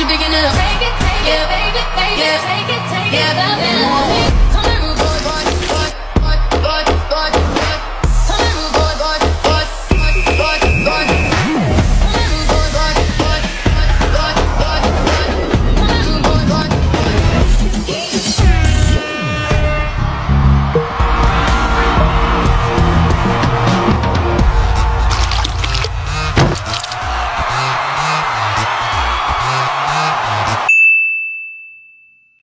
you big enough? Take it, take it, baby, baby, take it, take it.